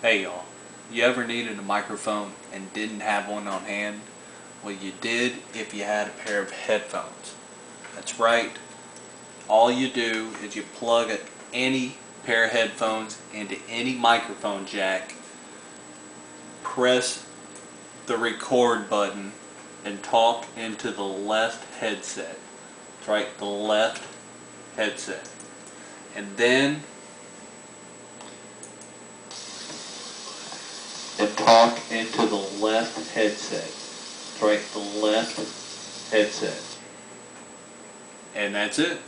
Hey y'all, you ever needed a microphone and didn't have one on hand? Well, you did if you had a pair of headphones. That's right. All you do is you plug any pair of headphones into any microphone jack, press the record button, and talk into the left headset. That's right, the left headset. And then and talk into the left headset. Right, the left headset. And that's it.